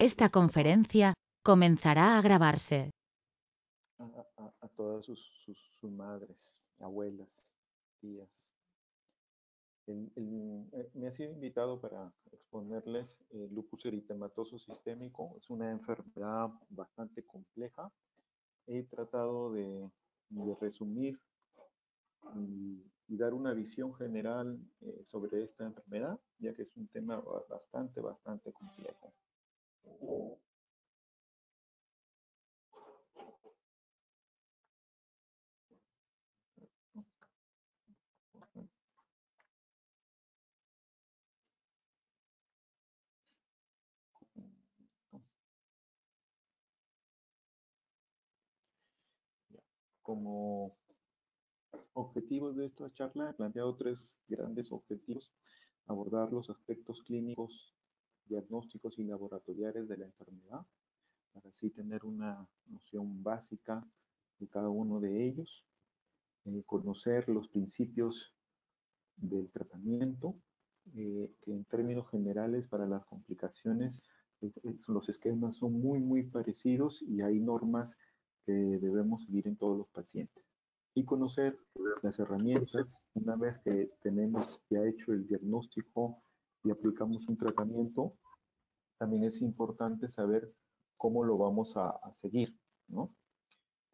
Esta conferencia comenzará a grabarse. A, todas sus, madres, abuelas, tías. Eh, me ha sido invitado para exponerles el lupus eritematoso sistémico. Es una enfermedad bastante compleja. He tratado de, resumir y, dar una visión general eh, sobre esta enfermedad, ya que es un tema bastante, bastante complejo. Como objetivos de esta charla he planteado tres grandes objetivos. Abordar los aspectos clínicos diagnósticos y laboratoriales de la enfermedad, para así tener una noción básica de cada uno de ellos, eh, conocer los principios del tratamiento, eh, que en términos generales para las complicaciones los esquemas son muy, muy parecidos y hay normas que debemos seguir en todos los pacientes. Y conocer las herramientas, una vez que tenemos ya hecho el diagnóstico y aplicamos un tratamiento, también es importante saber cómo lo vamos a, seguir, ¿no?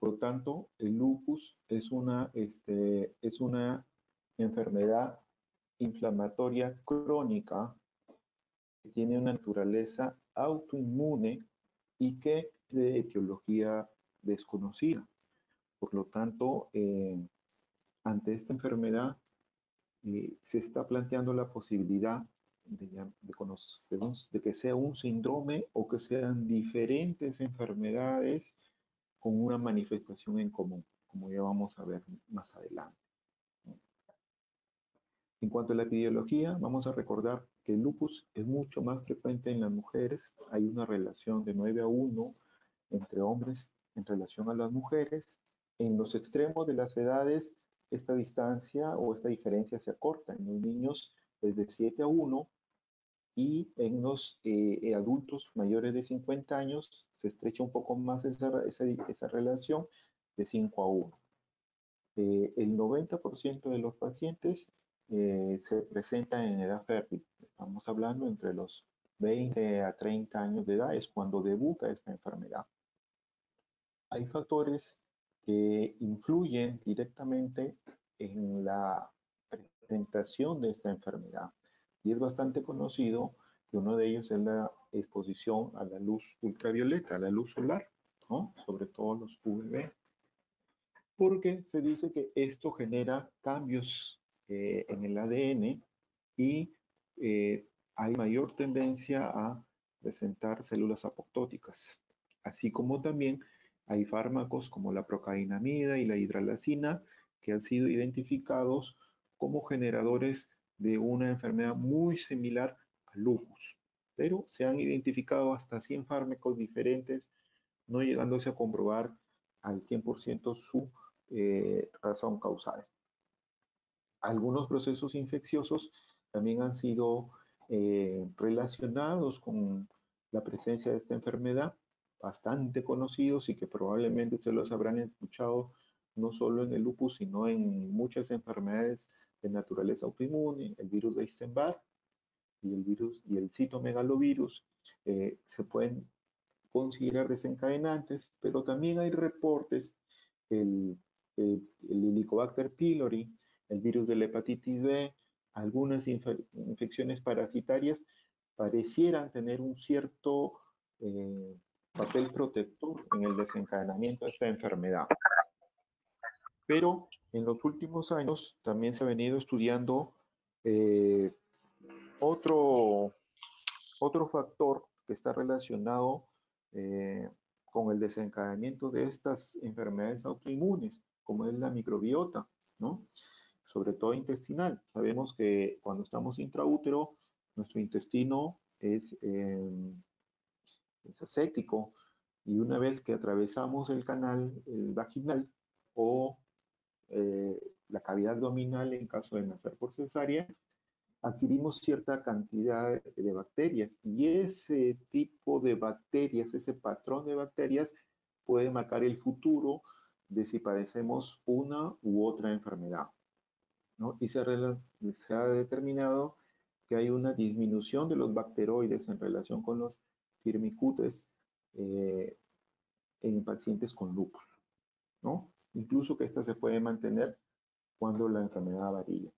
Por lo tanto, el lupus es una, este, es una enfermedad inflamatoria crónica que tiene una naturaleza autoinmune y que de etiología desconocida. Por lo tanto, eh, ante esta enfermedad eh, se está planteando la posibilidad de, de, que sea un síndrome o que sean diferentes enfermedades con una manifestación en común, como ya vamos a ver más adelante. En cuanto a la epidemiología, vamos a recordar que el lupus es mucho más frecuente en las mujeres. Hay una relación de 9 a 1 entre hombres en relación a las mujeres. En los extremos de las edades, esta distancia o esta diferencia se acorta. En los niños es de 7 a 1 y en los eh, eh, adultos mayores de 50 años se estrecha un poco más esa, esa, relación de 5 a 1. Eh, el 90% de los pacientes se presentan en edad fértil. Estamos hablando entre los 20 a 30 años de edad, es cuando debuta esta enfermedad. Hay factores que influyen directamente en la presentación de esta enfermedad. Y es bastante conocido que uno de ellos es la exposición a la luz ultravioleta, a la luz solar, sobre todo los UVB, porque se dice que esto genera cambios eh, en el ADN y eh, hay mayor tendencia a presentar células apoptóticas, así como también hay fármacos como la procainamida y la hidralacina que han sido identificados como generadores de una enfermedad muy similar al lupus, pero se han identificado hasta 100 fármacos diferentes, no llegándose a comprobar al 100% su eh, razón causal. Algunos procesos infecciosos también han sido eh, relacionados con la presencia de esta enfermedad, bastante conocidos y que probablemente ustedes los habrán escuchado no solo en el lupus, sino en muchas enfermedades de naturaleza autoinmune, el virus de Epstein-Barr y el virus y el citomegalovirus eh, se pueden considerar desencadenantes, pero también hay reportes el, el, Helicobacter pylori, el virus de la hepatitis B, algunas infecciones parasitarias parecieran tener un cierto eh, papel protector en el desencadenamiento de esta enfermedad. Pero en los últimos años también se ha venido estudiando eh, otro, otro factor que está relacionado eh, con el desencadenamiento de estas enfermedades autoinmunes, como es la microbiota, ¿no? Sobre todo intestinal. Sabemos que cuando estamos intraútero, nuestro intestino es, eh, es y una vez que atravesamos el canal vaginal o eh, la cavidad abdominal en caso de nacer por cesárea, adquirimos cierta cantidad de bacterias y ese tipo de bacterias, ese patrón de bacterias puede marcar el futuro de si padecemos una u otra enfermedad. ¿no? Y se, ha determinado que hay una disminución de los bacteroides en relación con los firmicutes eh, en pacientes con lupus. ¿no? Incluso que esta se puede mantener cuando la enfermedad varía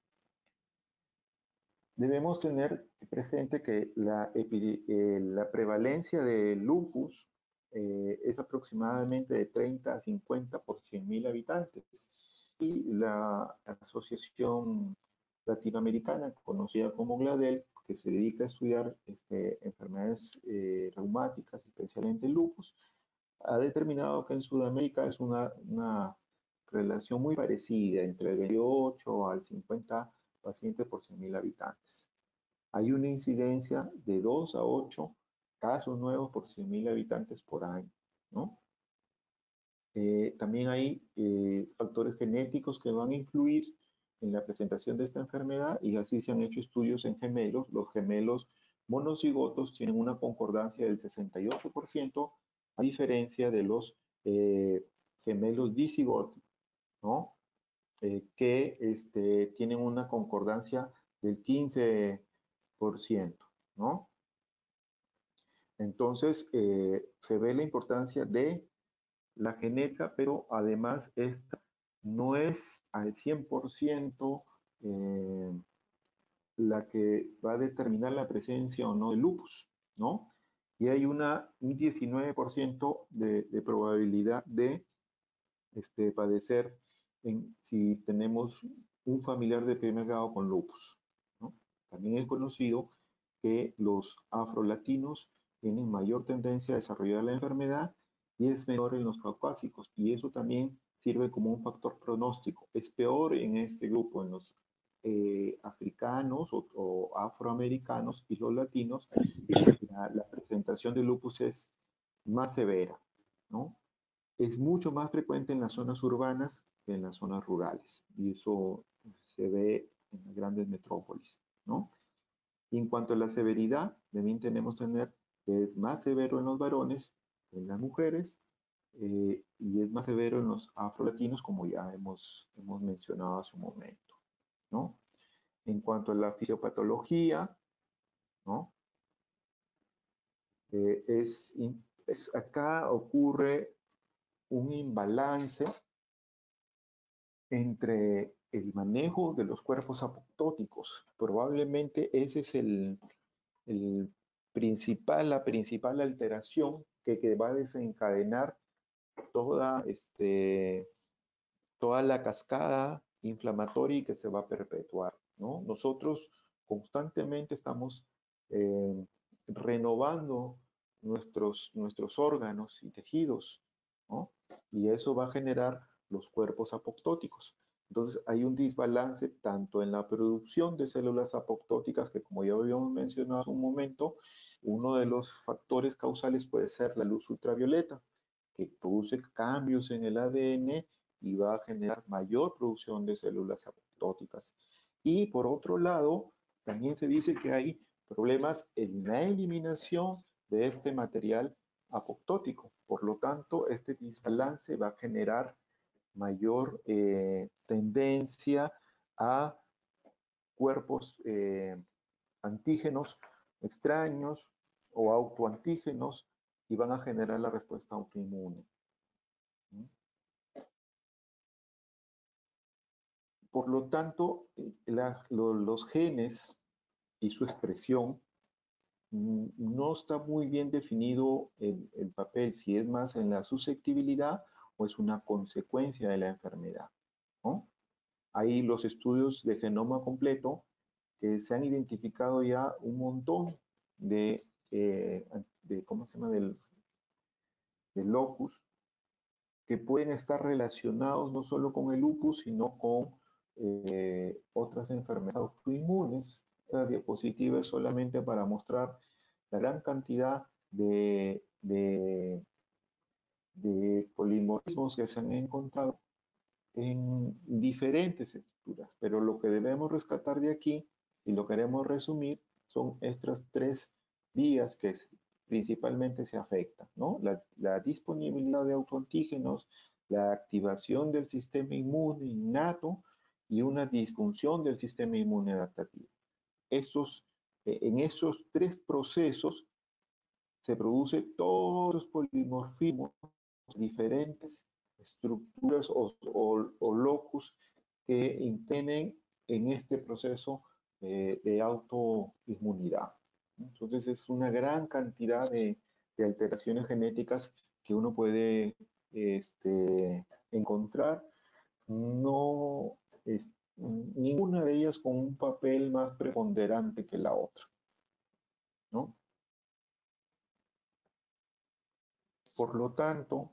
debemos tener presente que la, eh, prevalencia de lupus eh, es aproximadamente de 30 a 50 por 100.000 habitantes. Y la Asociación Latinoamericana, conocida como GLADEL, que se dedica a estudiar este, enfermedades eh, reumáticas, especialmente lupus, ha determinado que en Sudamérica es una relación muy parecida, entre el 28 al 50 pacientes por 100.000 habitantes. Hay una incidencia de 2 a 8 casos nuevos por 100.000 habitantes por año, ¿no? Eh, también hay eh, factores genéticos que van a influir en la presentación de esta enfermedad y así se han hecho estudios en gemelos. Los gemelos monocigotos tienen una concordancia del 68% a diferencia de los eh, gemelos disigotos, ¿no? que este, tienen una concordancia del 15%, ¿no? Entonces, eh, se ve la importancia de la genética, pero además esta no es al 100% eh, la que va a determinar la presencia o no de lupus, ¿no? Y hay una, un 19% de, de, probabilidad de este, padecer si tenemos un familiar de primer grado con lupus. También es conocido que los afrolatinos tienen mayor tendencia a desarrollar la enfermedad y es menor en los caucásicos y eso también sirve como un factor pronóstico. Es peor en este grupo, en los eh, africanos o, afroamericanos y los latinos, la, la, presentación de lupus es más severa, ¿no? Es mucho más frecuente en las zonas urbanas en las zonas rurales. Y eso se ve en las grandes metrópolis, ¿no? Y en cuanto a la severidad, también tenemos que tener que es más severo en los varones que en las mujeres eh, y es más severo en los afrolatinos, como ya hemos, hemos mencionado hace un momento, ¿no? En cuanto a la fisiopatología, ¿no? Eh, es, es, acá ocurre un imbalance entre el manejo de los cuerpos apoptóticos. Probablemente ese es el, principal, la principal alteración que, va a desencadenar toda, este, toda la cascada inflamatoria y que se va a perpetuar. ¿no? Nosotros constantemente estamos eh, renovando nuestros, nuestros órganos y tejidos, y eso va a generar los cuerpos apoptóticos. Entonces hay un desbalance tanto en la producción de células apoptóticas, que como ya habíamos mencionado hace un momento, uno de los factores causales puede ser la luz ultravioleta, que produce cambios en el ADN y va a generar mayor producción de células apoptóticas. Y por otro lado, también se dice que hay problemas en la eliminación de este material apoptótico. Por lo tanto, este desbalance va a generar mayor eh, tendencia a cuerpos eh, antígenos extraños o autoantígenos y van a generar la respuesta autoinmune. Por lo tanto, eh, los genes y su expresión mm, no está muy bien definido el, el papel, si es más en la susceptibilidad o es una consecuencia de la enfermedad. Hay los estudios de genoma completo que se han identificado ya un montón de, eh, ¿cómo se llama?, del, locus, que pueden estar relacionados no solo con el lupus, sino con eh, otras enfermedades autoinmunes. Esta diapositiva es solamente para mostrar la gran cantidad de polimorfismos que se han encontrado en diferentes estructuras, pero lo que debemos rescatar de aquí si lo queremos resumir, son estas tres vías que principalmente se afectan, ¿no? La, la, disponibilidad de autoantígenos, la activación del sistema inmune innato y una disfunción del sistema inmune adaptativo. Estos, eh, en esos tres procesos se produce todos los polimorfismos, diferentes estructuras o, locus que intervienen en este proceso eh, de autoinmunidad. Entonces es una gran cantidad de, de alteraciones genéticas que uno puede este, encontrar. No es, ninguna de ellas con un papel más preponderante que la otra. ¿no? Por lo tanto,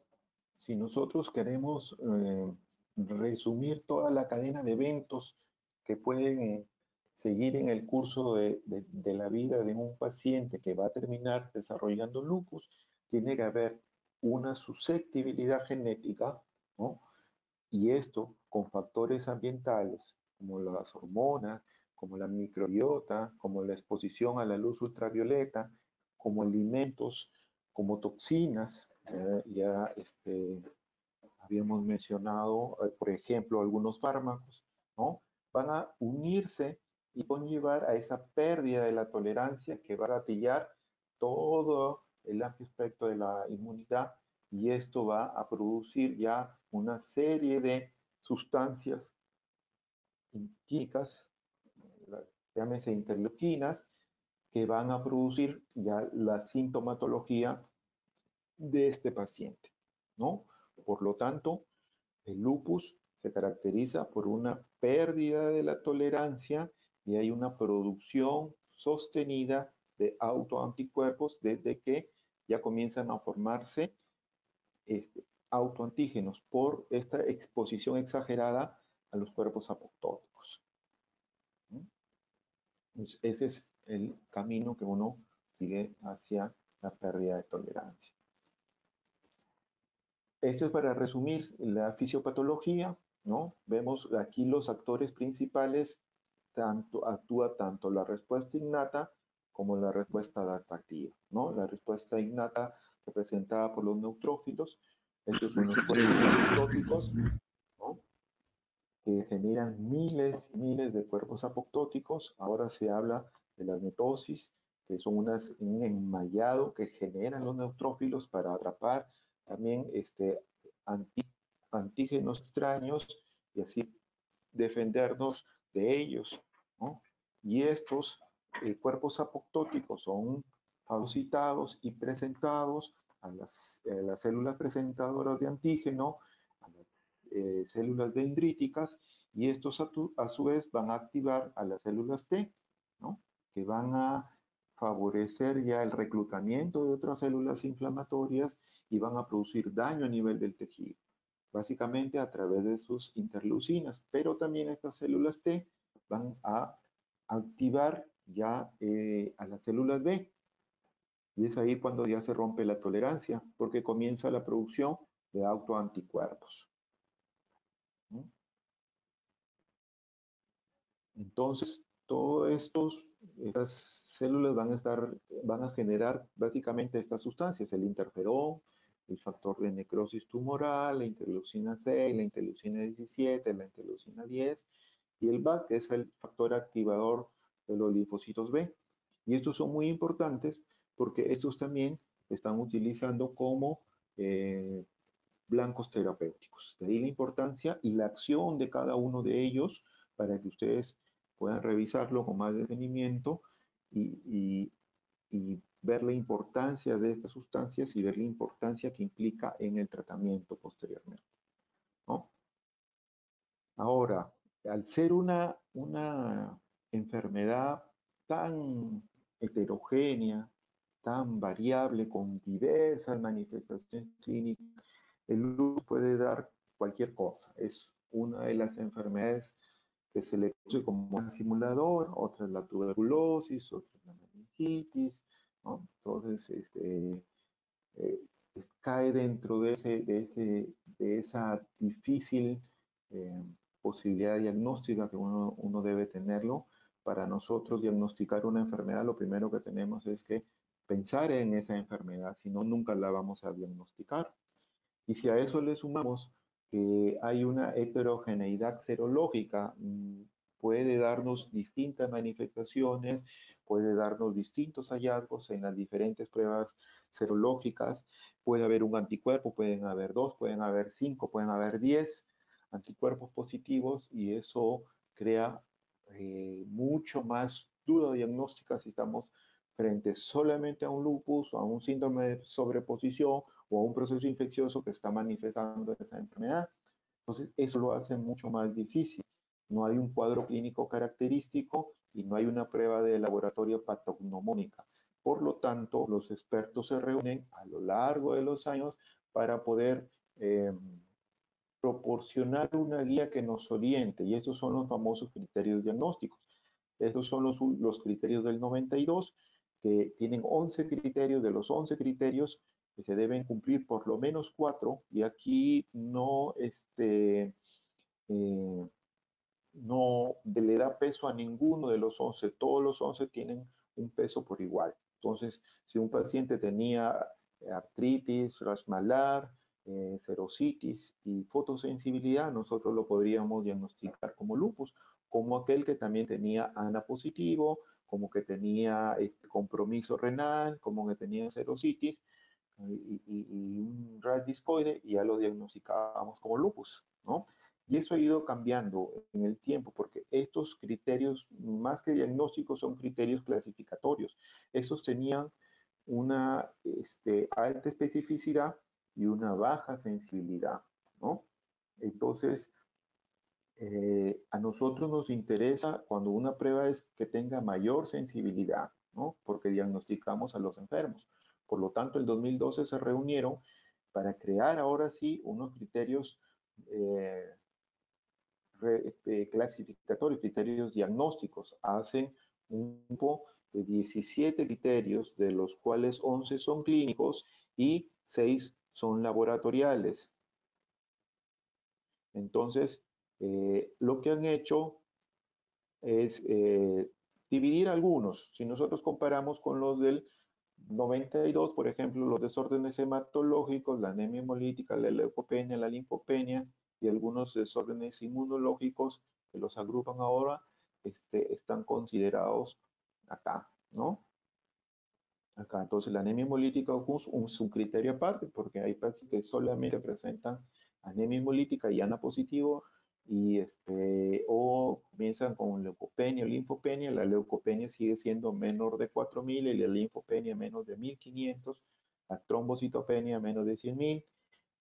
si nosotros queremos eh, resumir toda la cadena de eventos que pueden seguir en el curso de, de, la vida de un paciente que va a terminar desarrollando lupus, tiene que haber una susceptibilidad genética, ¿no? Y esto con factores ambientales como las hormonas, como la microbiota, como la exposición a la luz ultravioleta, como alimentos, como toxinas, eh, ya este, habíamos mencionado, eh, por ejemplo, algunos fármacos, ¿no? Van a unirse y conllevar a esa pérdida de la tolerancia que va a gatillar todo el amplio espectro de la inmunidad y esto va a producir ya una serie de sustancias químicas, llámese interleuquinas, que van a producir ya la sintomatología de este paciente, ¿no? Por lo tanto, el lupus se caracteriza por una pérdida de la tolerancia y hay una producción sostenida de autoanticuerpos desde que ya comienzan a formarse este, autoantígenos por esta exposición exagerada a los cuerpos apoptóticos. ese es el camino que uno sigue hacia la pérdida de tolerancia. Esto es para resumir la fisiopatología, ¿no? Vemos aquí los actores principales, tanto, actúa tanto la respuesta innata como la respuesta adaptativa, ¿no? La respuesta innata representada por los neutrófilos, estos son los cuerpos apoptóticos, ¿no? que generan miles y miles de cuerpos apoptóticos. Ahora se habla de la mitosis, que son unas, un enmayado que generan los neutrófilos para atrapar también este, antígenos extraños y así defendernos de ellos. Y estos eh, cuerpos apoptóticos son fagocitados y presentados a las, las células presentadoras de antígeno, eh, células dendríticas, y estos a, su vez van a activar a las células T, que van a favorecer ya el reclutamiento de otras células inflamatorias y van a producir daño a nivel del tejido, básicamente a través de sus interleucinas, pero también estas células T van a activar ya eh, a las células B. Y es ahí cuando ya se rompe la tolerancia, porque comienza la producción de autoanticuerpos. Entonces, todos estos estas células van a estar, van a generar básicamente estas sustancias, el interferón, el factor de necrosis tumoral, la interleucina 6, la interleucina 17, la interleucina 10 y el BAC, que es el factor activador de los linfocitos B. Y estos son muy importantes porque estos también están utilizando como eh, blancos terapéuticos. De ahí la importancia y la acción de cada uno de ellos para que ustedes puedan revisarlo con más detenimiento y, ver la importancia de estas sustancias y ver la importancia que implica en el tratamiento posteriormente. Ahora, al ser una, enfermedad tan heterogénea, tan variable, con diversas manifestaciones clínicas, el lupus puede dar cualquier cosa. Es una de las enfermedades que se le conoce como un simulador, otra es la tuberculosis, otra es la meningitis, ¿no? Entonces, este, eh, cae dentro de, ese, de, ese, de esa difícil eh, posibilidad diagnóstica que uno, uno, debe tenerlo, para nosotros diagnosticar una enfermedad, lo primero que tenemos es que pensar en esa enfermedad, si no, nunca la vamos a diagnosticar. Y si a eso le sumamos que hay una heterogeneidad serológica, mm, puede darnos distintas manifestaciones, puede darnos distintos hallazgos en las diferentes pruebas serológicas, puede haber un anticuerpo, pueden haber dos, pueden haber cinco, pueden haber diez anticuerpos positivos y eso crea eh, mucho más duda diagnóstica si estamos frente solamente a un lupus o a un síndrome de sobreposición o a un proceso infeccioso que está manifestando esa enfermedad. Entonces, eso lo hace mucho más difícil. No hay un cuadro clínico característico y no hay una prueba de laboratorio patognomónica. Por lo tanto, los expertos se reúnen a lo largo de los años para poder eh, proporcionar una guía que nos oriente, y estos son los famosos criterios diagnósticos. Estos son los, los criterios del 92, que tienen 11 criterios, de los 11 criterios que se deben cumplir por lo menos cuatro, y aquí no, este, eh, no le da peso a ninguno de los 11, todos los 11 tienen un peso por igual. Entonces, si un paciente tenía artritis, rasmalar, eh, serositis y fotosensibilidad, nosotros lo podríamos diagnosticar como lupus, como aquel que también tenía ANA positivo, como que tenía este compromiso renal, como que tenía serositis y, un RAS discoide, y ya lo diagnosticábamos como lupus, ¿no? Y eso ha ido cambiando en el tiempo, porque estos criterios, más que diagnósticos, son criterios clasificatorios. Esos tenían una este, alta especificidad y una baja sensibilidad, ¿no? Entonces, eh, a nosotros nos interesa cuando una prueba es que tenga mayor sensibilidad, ¿no? Porque diagnosticamos a los enfermos. Por lo tanto, el 2012 se reunieron para crear ahora sí unos criterios eh, eh, clasificatorios, criterios diagnósticos. Hacen un grupo de 17 criterios, de los cuales 11 son clínicos y 6 son laboratoriales. Entonces, eh, lo que han hecho es dividir algunos. Si nosotros comparamos con los del 92, por ejemplo, los desórdenes hematológicos, la anemia hemolítica, la leucopenia, la linfopenia y algunos desórdenes inmunológicos que los agrupan ahora, este, están considerados acá, ¿no? Acá, entonces la anemia hemolítica es un, un criterio aparte, porque hay pacientes que solamente presentan anemia hemolítica y ANA positivo, y este, o comienzan con leucopenia o linfopenia, la leucopenia sigue siendo menor de 4.000 y la linfopenia menos de 1.500, la trombocitopenia menos de 100.000,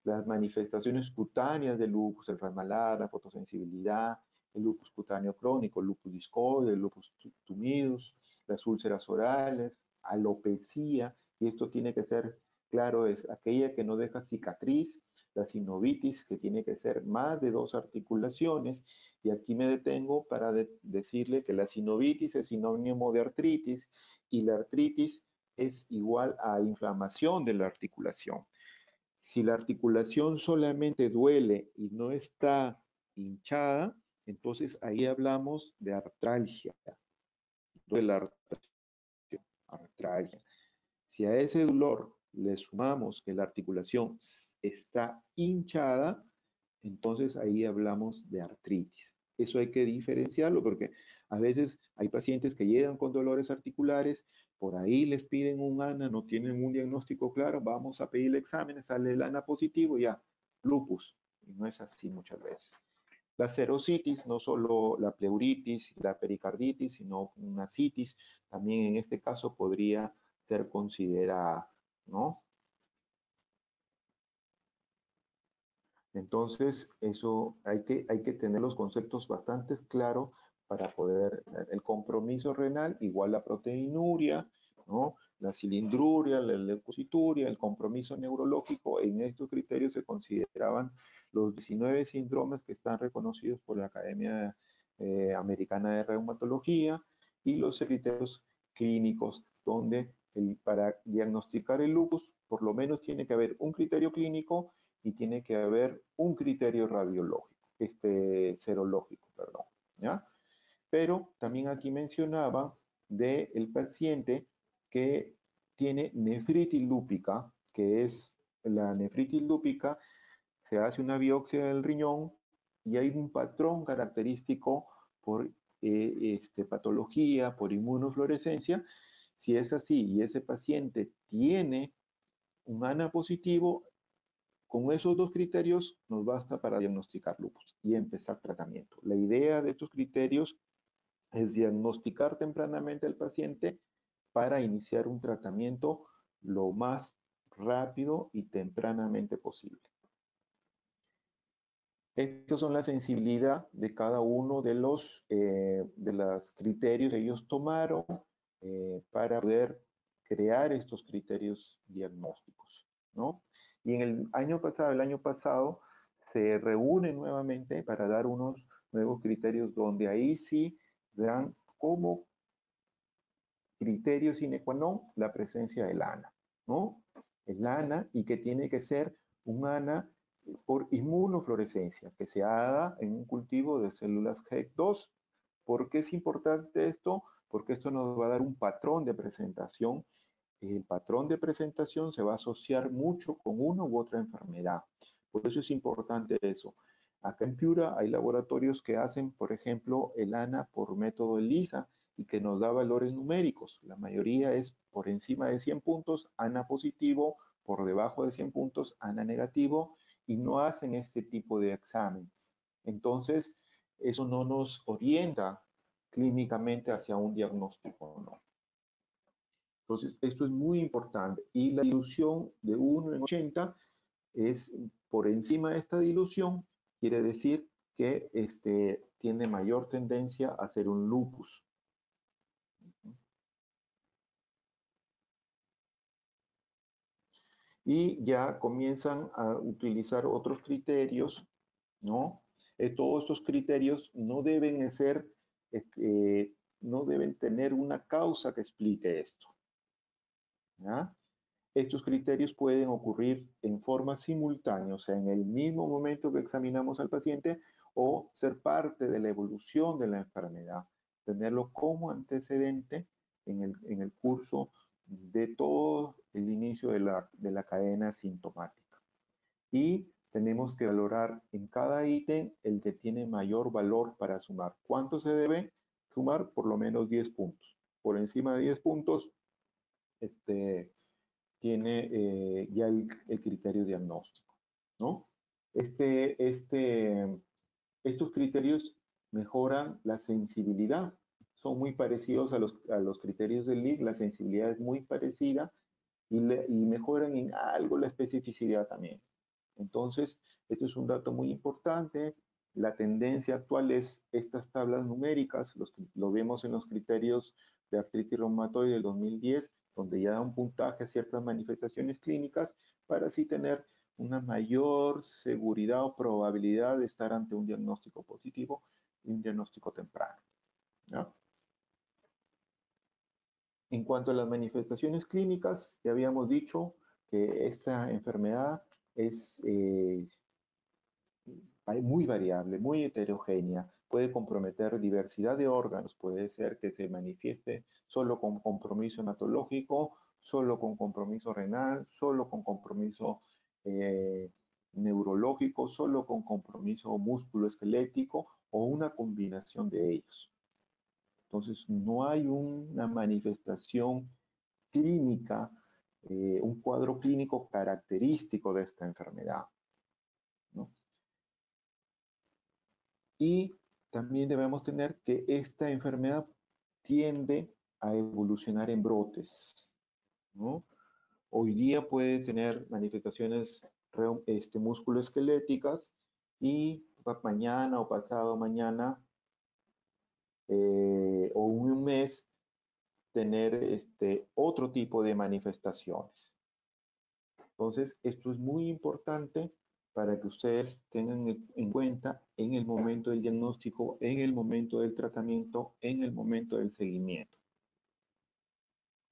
las manifestaciones cutáneas del lupus, el rasmalar, la fotosensibilidad, el lupus cutáneo crónico, el lupus discoide, el lupus tumidus, las úlceras orales, alopecia, y esto tiene que ser claro, es aquella que no deja cicatriz, la sinovitis, que tiene que ser más de dos articulaciones, y aquí me detengo para decirle que la sinovitis es sinónimo de artritis, y la artritis es igual a inflamación de la articulación. Si la articulación solamente duele y no está hinchada, entonces ahí hablamos de artralgia. Artralgia. Si a ese dolor le sumamos que la articulación está hinchada, entonces ahí hablamos de artritis. Eso hay que diferenciarlo porque a veces hay pacientes que llegan con dolores articulares, por ahí les piden un ANA, no tienen un diagnóstico claro, vamos a pedirle exámenes, sale el ANA positivo, ya, lupus. Y no es así muchas veces. La serositis, no solo la pleuritis, la pericarditis, sino una citis, también en este caso podría ser considerada, ¿no? Entonces, eso hay que, hay que tener los conceptos bastante claros para poder, el compromiso renal igual la proteinuria, ¿no? La cilindruria, la leucocituria, el compromiso neurológico, en estos criterios se consideraban los 19 síndromes que están reconocidos por la Academia eh, Americana de Reumatología y los criterios clínicos, donde para diagnosticar el lupus por lo menos tiene que haber un criterio clínico y tiene que haber un criterio radiológico, este serológico, perdón, ¿ya? Pero también aquí mencionaba del paciente que tiene nefritis lúpica, que es la nefritis lúpica, se hace una biopsia del riñón y hay un patrón característico por eh, este, patología, por inmunofluorescencia. Si es así y ese paciente tiene un ANA positivo, con esos dos criterios nos basta para diagnosticar lupus y empezar tratamiento. La idea de estos criterios es diagnosticar tempranamente al paciente para iniciar un tratamiento lo más rápido y tempranamente posible. Estos son la sensibilidad de cada uno de los, eh, de los criterios que ellos tomaron eh, para poder crear estos criterios diagnósticos, ¿no? Y en el año pasado, el año pasado, se reúnen nuevamente para dar unos nuevos criterios donde ahí sí dan como criterio sine qua non la presencia del ANA, ¿no? El ANA y que tiene que ser un ANA por inmunofluorescencia, que se haga en un cultivo de células HEC2. ¿Por qué es importante esto? Porque esto nos va a dar un patrón de presentación. El patrón de presentación se va a asociar mucho con una u otra enfermedad. Por eso es importante eso. Acá en Piura hay laboratorios que hacen, por ejemplo, el ANA por método ELISA y que nos da valores numéricos. La mayoría es por encima de 100 puntos, ANA positivo, por debajo de 100 puntos, ANA negativo, y no hacen este tipo de examen. Entonces, eso no nos orienta clínicamente hacia un diagnóstico, ¿no? Entonces, esto es muy importante. Y la dilución de 1 en 80 es por encima de esta dilusión, quiere decir que este, tiene mayor tendencia a ser un lupus. y ya comienzan a utilizar otros criterios, ¿no? Eh, todos estos criterios no deben ser, eh, no deben tener una causa que explique esto. Estos criterios pueden ocurrir en forma simultánea, o sea, en el mismo momento que examinamos al paciente, o ser parte de la evolución de la enfermedad, tenerlo como antecedente en el, en el curso de todo el inicio de la, de la cadena sintomática. Y tenemos que valorar en cada ítem el que tiene mayor valor para sumar. ¿Cuánto se debe sumar? Por lo menos 10 puntos. Por encima de 10 puntos, este, tiene eh, ya el, el, criterio diagnóstico, ¿no? Este, este, estos criterios mejoran la sensibilidad son muy parecidos a los, a los criterios del LIC, la sensibilidad es muy parecida y, y mejoran en algo la especificidad también. Entonces, esto es un dato muy importante. La tendencia actual es estas tablas numéricas, los, lo vemos en los criterios de artritis reumatoide del 2010, donde ya da un puntaje a ciertas manifestaciones clínicas para así tener una mayor seguridad o probabilidad de estar ante un diagnóstico positivo y un diagnóstico temprano. ¿no? En cuanto a las manifestaciones clínicas, ya habíamos dicho que esta enfermedad es eh, muy variable, muy heterogénea, puede comprometer diversidad de órganos, puede ser que se manifieste solo con compromiso hematológico, solo con compromiso renal, solo con compromiso eh, neurológico, solo con compromiso músculo-esquelético o una combinación de ellos. Entonces, no hay una manifestación clínica, eh, un cuadro clínico característico de esta enfermedad. Y también debemos tener que esta enfermedad tiende a evolucionar en brotes. Hoy día puede tener manifestaciones este, musculoesqueléticas y mañana o pasado mañana eh, o un mes tener este, otro tipo de manifestaciones. Entonces, esto es muy importante para que ustedes tengan en cuenta en el momento del diagnóstico, en el momento del tratamiento, en el momento del seguimiento.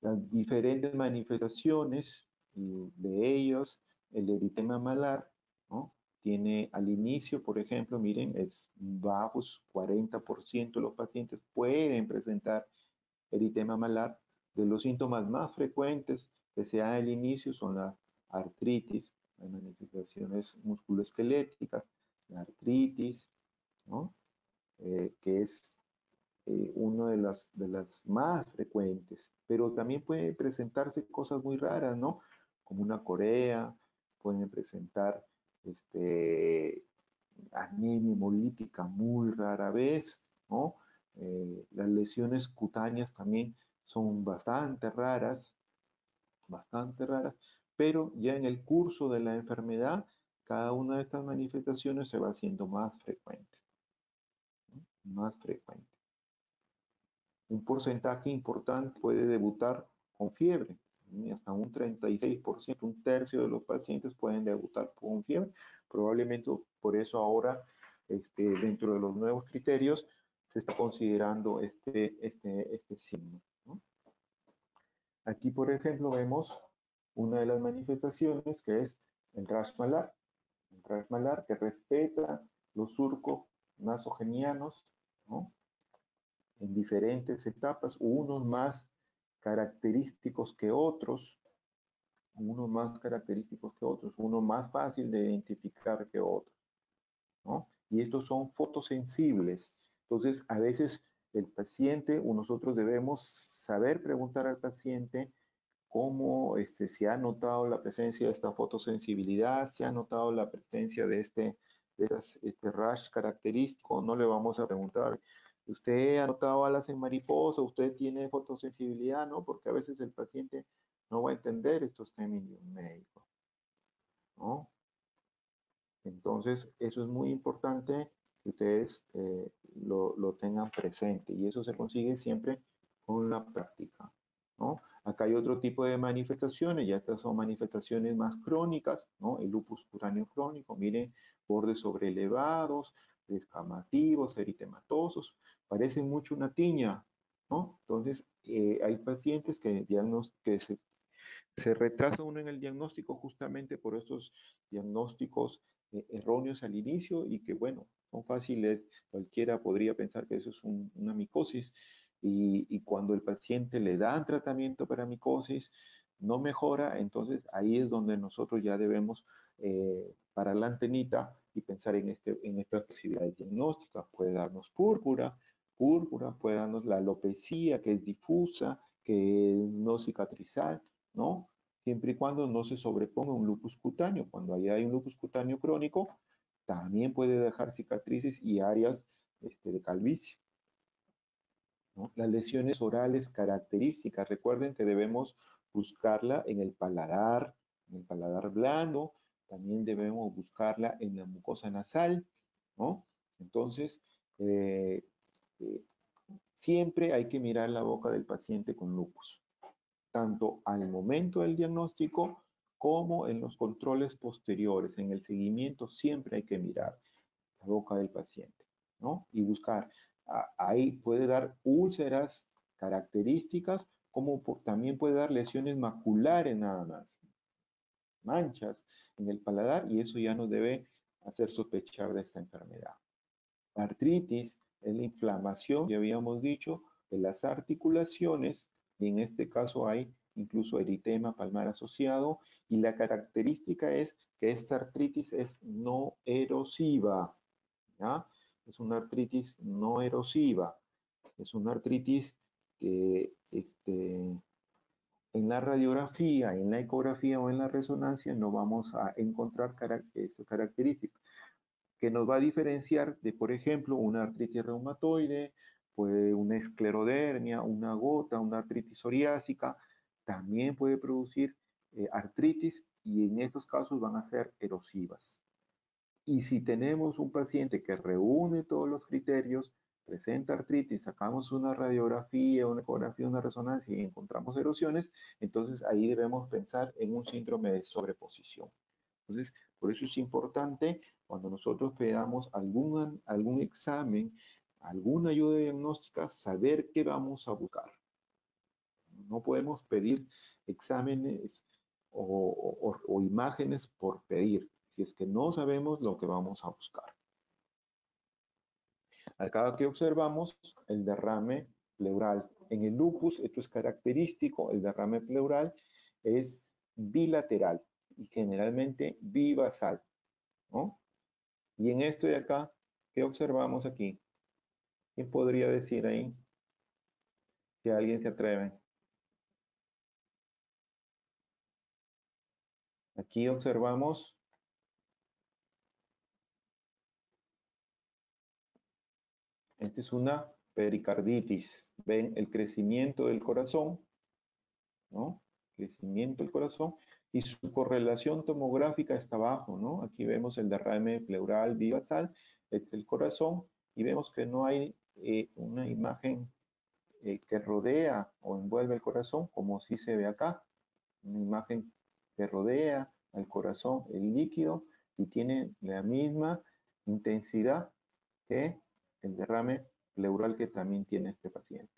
Las diferentes manifestaciones de ellos, el eritema malar, tiene al inicio, por ejemplo, miren, es bajos, 40% de los pacientes pueden presentar eritema malar. De los síntomas más frecuentes que se dan inicio son la artritis, las manifestaciones musculoesqueléticas, la artritis, ¿no? Eh, que es eh, una de las, de las más frecuentes, pero también puede presentarse cosas muy raras, ¿no? Como una corea, pueden presentar este, anemia hemolítica muy rara vez, ¿no? Eh, las lesiones cutáneas también son bastante raras, bastante raras, pero ya en el curso de la enfermedad, cada una de estas manifestaciones se va haciendo más frecuente, más frecuente. Un porcentaje importante puede debutar con fiebre, hasta un 36%, un tercio de los pacientes pueden debutar con fiebre. Probablemente por eso ahora, este, dentro de los nuevos criterios, se está considerando este, este, este signo. Aquí, por ejemplo, vemos una de las manifestaciones que es el rash malar. El rash malar que respeta los surcos nasogenianos, ¿no? En diferentes etapas, unos más característicos que otros, unos más característicos que otros, uno más fácil de identificar que otros, ¿no? Y estos son fotosensibles. Entonces, a veces el paciente o nosotros debemos saber preguntar al paciente cómo este, se ha notado la presencia de esta fotosensibilidad, se ha notado la presencia de este, de este rash característico. No le vamos a preguntar, ¿usted ha notado alas en mariposa? ¿Usted tiene fotosensibilidad? No, porque a veces el paciente no va a entender estos términos médicos. ¿no? Entonces, eso es muy importante que ustedes eh, lo, lo, tengan presente y eso se consigue siempre con la práctica. ¿no? Acá hay otro tipo de manifestaciones, ya estas son manifestaciones más crónicas, ¿no? el lupus cutáneo crónico, miren, bordes sobreelevados, descamativos, eritematosos, parecen mucho una tiña, ¿no? Entonces, eh, hay pacientes que, que se, se retrasa uno en el diagnóstico justamente por estos diagnósticos eh, erróneos al inicio y que, bueno, son fáciles, cualquiera podría pensar que eso es una micosis y, cuando el paciente le dan tratamiento para micosis, no mejora, entonces ahí es donde nosotros ya debemos eh, parar la antenita y pensar en, este, en esta posibilidad diagnóstica. Puede darnos púrpura, púrpura, puede darnos la alopecia, que es difusa, que es no cicatrizal, ¿no? Siempre y cuando no se sobreponga un lupus cutáneo. Cuando hay un lupus cutáneo crónico, también puede dejar cicatrices y áreas este, de calvicie. Las lesiones orales características, recuerden que debemos buscarla en el paladar, en el paladar blando, también debemos buscarla en la mucosa nasal. Entonces, eh, eh, siempre hay que mirar la boca del paciente con lupus, tanto al momento del diagnóstico como en los controles posteriores, en el seguimiento, siempre hay que mirar la boca del paciente, ¿no? Y buscar, ahí puede dar úlceras características, como también puede dar lesiones maculares nada más, manchas en el paladar, y eso ya nos debe hacer sospechar de esta enfermedad. artritis es la inflamación, ya habíamos dicho, de las articulaciones, y en este caso hay incluso eritema palmar asociado, y la característica es que esta artritis es no erosiva. Es una artritis no erosiva, es una artritis que este, en la radiografía, en la ecografía o en la resonancia no vamos a encontrar esa característica que nos va a diferenciar de, por ejemplo, una artritis reumatoide, puede una esclerodermia, una gota, una artritis psoriásica, también puede producir eh, artritis y en estos casos van a ser erosivas. Y si tenemos un paciente que reúne todos los criterios, presenta artritis, sacamos una radiografía, una ecografía, una resonancia y encontramos erosiones, entonces ahí debemos pensar en un síndrome de sobreposición. Entonces, por eso es importante cuando nosotros pedamos algún, algún examen, alguna ayuda diagnóstica, saber qué vamos a buscar. No podemos pedir exámenes o, imágenes por pedir. si es que no sabemos lo que vamos a buscar. Acá que observamos el derrame pleural. En el lupus, esto es característico, el derrame pleural es bilateral y generalmente bivasal. ¿no? Y en esto de acá, ¿qué observamos aquí? ¿Quién podría decir ahí? Que alguien se atreve. Aquí observamos Esta es una pericarditis. Ven el crecimiento del corazón, ¿no? Crecimiento del corazón y su correlación tomográfica está abajo, ¿no? Aquí vemos el derrame pleural bivasal, este es el corazón y vemos que no hay eh, una imagen eh, que rodea o envuelve el corazón, como sí se ve acá, una imagen que rodea al corazón el líquido y tiene la misma intensidad que el derrame pleural que también tiene este paciente.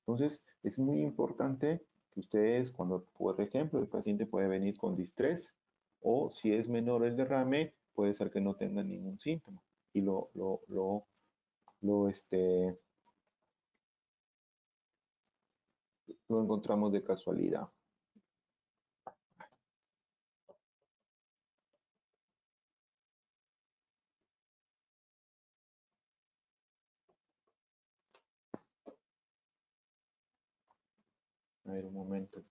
Entonces, es muy importante que ustedes, cuando, por ejemplo, el paciente puede venir con distrés o si es menor el derrame, puede ser que no tenga ningún síntoma y lo, lo, lo, lo, este, lo encontramos de casualidad. A ver, un momento.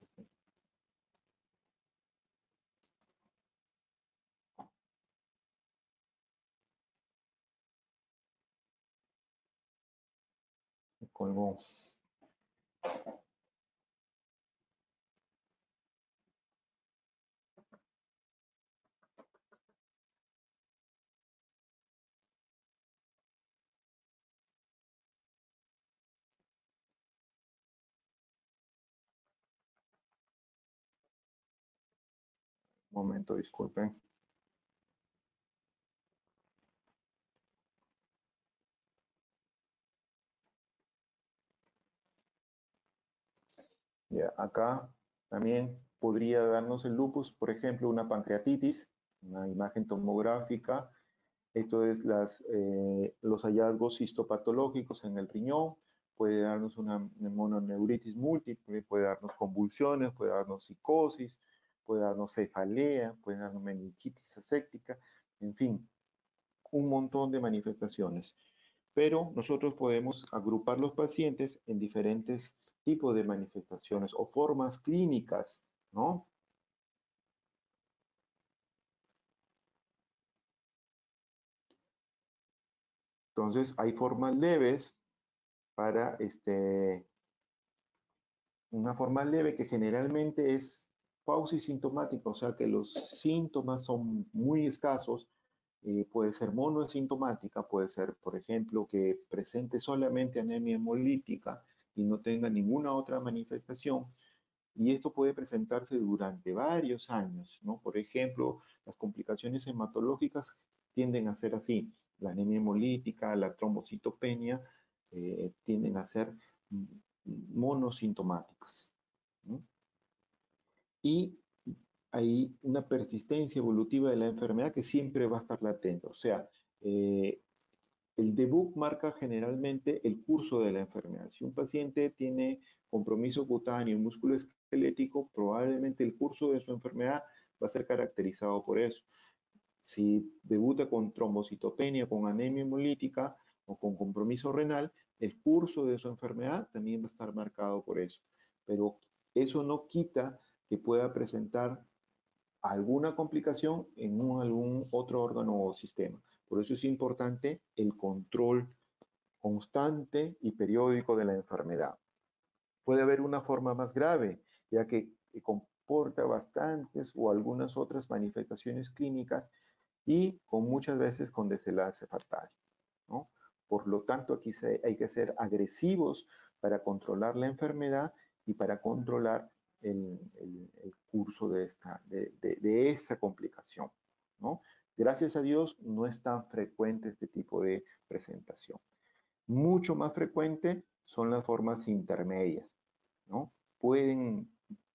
Colgó. Momento, disculpen. Ya, acá también podría darnos el lupus, por ejemplo, una pancreatitis, una imagen tomográfica. Esto es las, eh, los hallazgos histopatológicos en el riñón. Puede darnos una mononeuritis múltiple, puede darnos convulsiones, puede darnos psicosis, puede darnos cefalea, puede darnos meningitis aséptica, en fin, un montón de manifestaciones. Pero nosotros podemos agrupar los pacientes en diferentes tipos de manifestaciones o formas clínicas, ¿no? Entonces, hay formas leves para este, una forma leve que generalmente es sintomática, o sea que los síntomas son muy escasos, eh, puede ser monosintomática, puede ser, por ejemplo, que presente solamente anemia hemolítica y no tenga ninguna otra manifestación. Y esto puede presentarse durante varios años, ¿no? Por ejemplo, las complicaciones hematológicas tienden a ser así. La anemia hemolítica, la trombocitopenia, eh, tienden a ser monosintomáticas. ¿no? Y hay una persistencia evolutiva de la enfermedad que siempre va a estar latente. O sea, eh, el debug marca generalmente el curso de la enfermedad. Si un paciente tiene compromiso cutáneo músculo esquelético, probablemente el curso de su enfermedad va a ser caracterizado por eso. Si debuta con trombocitopenia, con anemia hemolítica o con compromiso renal, el curso de su enfermedad también va a estar marcado por eso. Pero eso no quita que pueda presentar alguna complicación en algún otro órgano o sistema. Por eso es importante el control constante y periódico de la enfermedad. Puede haber una forma más grave, ya que, comporta bastantes o algunas otras manifestaciones clínicas y con muchas veces con desenlace fatal. Por lo tanto, aquí hay que ser agresivos para controlar la enfermedad y para controlar el, curso de, esta, de, de, esta complicación. ¿no? Gracias a Dios no es tan frecuente este tipo de presentación. Mucho más frecuente son las formas intermedias. ¿no? Pueden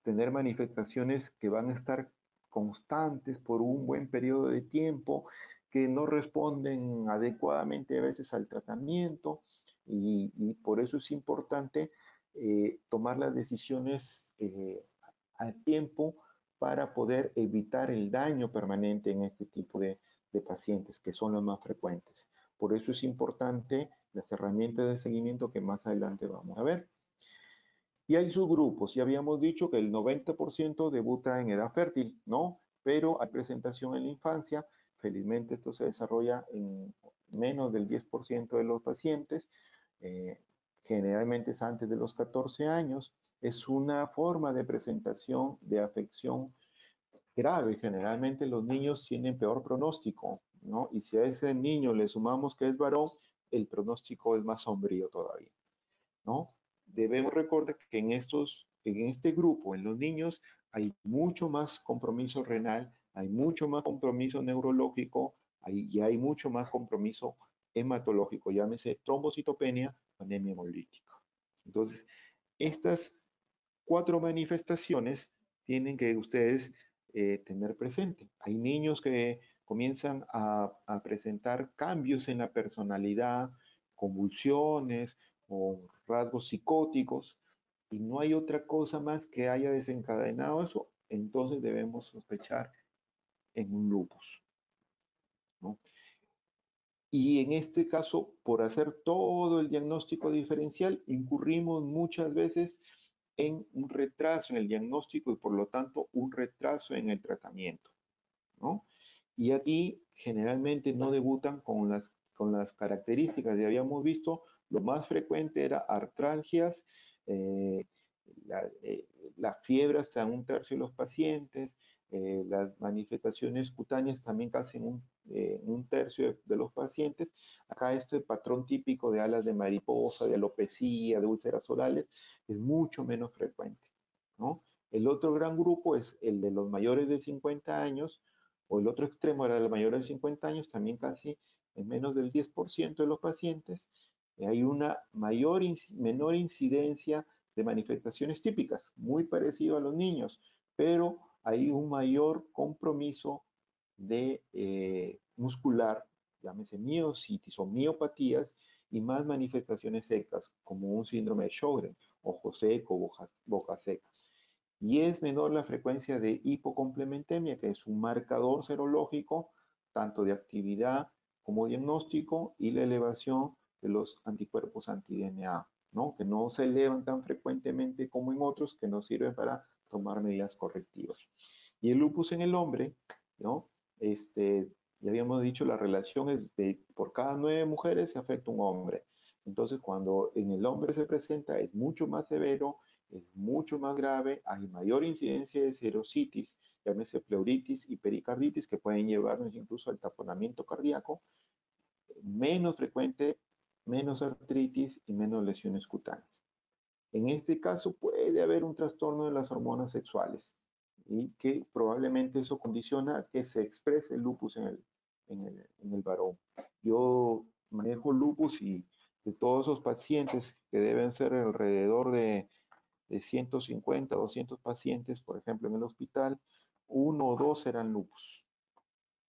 tener manifestaciones que van a estar constantes por un buen periodo de tiempo, que no responden adecuadamente a veces al tratamiento y, por eso es importante eh, tomar las decisiones eh, a tiempo para poder evitar el daño permanente en este tipo de, de pacientes, que son los más frecuentes. Por eso es importante las herramientas de seguimiento que más adelante vamos a ver. Y hay subgrupos, ya habíamos dicho que el 90% debuta en edad fértil, ¿no? Pero hay presentación en la infancia, felizmente esto se desarrolla en menos del 10% de los pacientes, eh, generalmente es antes de los 14 años, es una forma de presentación de afección grave, generalmente los niños tienen peor pronóstico, ¿no? Y si a ese niño le sumamos que es varón, el pronóstico es más sombrío todavía, ¿no? debemos recordar que en, estos, en este grupo, en los niños, hay mucho más compromiso renal, hay mucho más compromiso neurológico y hay mucho más compromiso hematológico, llámese trombocitopenia anemia hemolítica. Entonces, estas cuatro manifestaciones tienen que ustedes eh, tener presente. Hay niños que comienzan a, a, presentar cambios en la personalidad, convulsiones o rasgos psicóticos y no hay otra cosa más que haya desencadenado eso, entonces debemos sospechar en un lupus. Y en este caso, por hacer todo el diagnóstico diferencial, incurrimos muchas veces en un retraso en el diagnóstico y por lo tanto un retraso en el tratamiento. Y aquí generalmente no debutan con las, con las características que habíamos visto lo más frecuente era artralgias, eh, eh, la, fiebre hasta un tercio de los pacientes, eh, las manifestaciones cutáneas también casi en un, tercio de, los pacientes. Acá este patrón típico de alas de mariposa, de alopecia, de úlceras orales, es mucho menos frecuente. El otro gran grupo es el de los mayores de 50 años, o el otro extremo era de los mayores de 50 años, también casi en menos del 10% de los pacientes, hay una mayor, menor incidencia de manifestaciones típicas, muy parecido a los niños, pero hay un mayor compromiso de eh, muscular, llámese miocitis o miopatías, y más manifestaciones secas, como un síndrome de Sjögren, ojo seco, boca, boca seca. Y es menor la frecuencia de hipocomplementemia, que es un marcador serológico, tanto de actividad como diagnóstico, y la elevación de los anticuerpos anti-DNA, ¿no? que no se elevan tan frecuentemente como en otros, que nos sirven para tomar medidas correctivas. Y el lupus en el hombre, ¿no? Este, ya habíamos dicho, la relación es de por cada nueve mujeres se afecta un hombre. Entonces, cuando en el hombre se presenta, es mucho más severo, es mucho más grave, hay mayor incidencia de serositis, llámese pleuritis y pericarditis, que pueden llevarnos incluso al taponamiento cardíaco, menos frecuente menos artritis y menos lesiones cutáneas. En este caso puede haber un trastorno de las hormonas sexuales y que probablemente eso condiciona que se exprese el lupus en el, en el, varón. Yo manejo lupus y de todos esos pacientes que deben ser alrededor de, de 150, 200 pacientes, por ejemplo, en el hospital, uno o dos serán lupus.